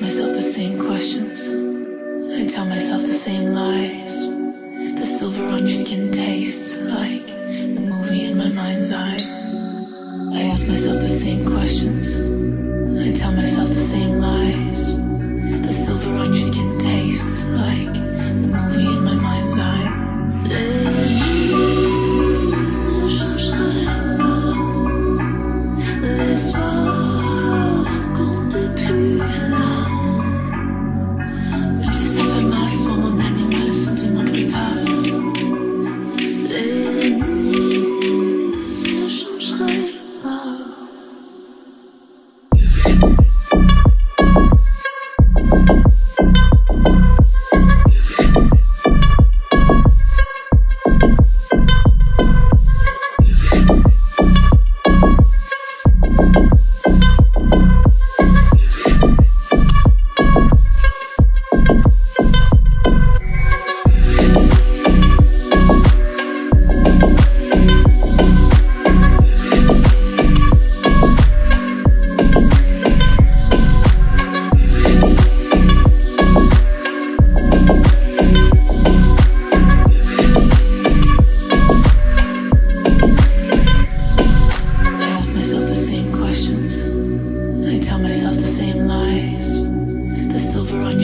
ask myself the same questions. I tell myself the same lies. The silver on your skin tastes like the movie in my mind's eye. I ask myself the same questions. I tell myself the same lies.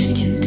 skin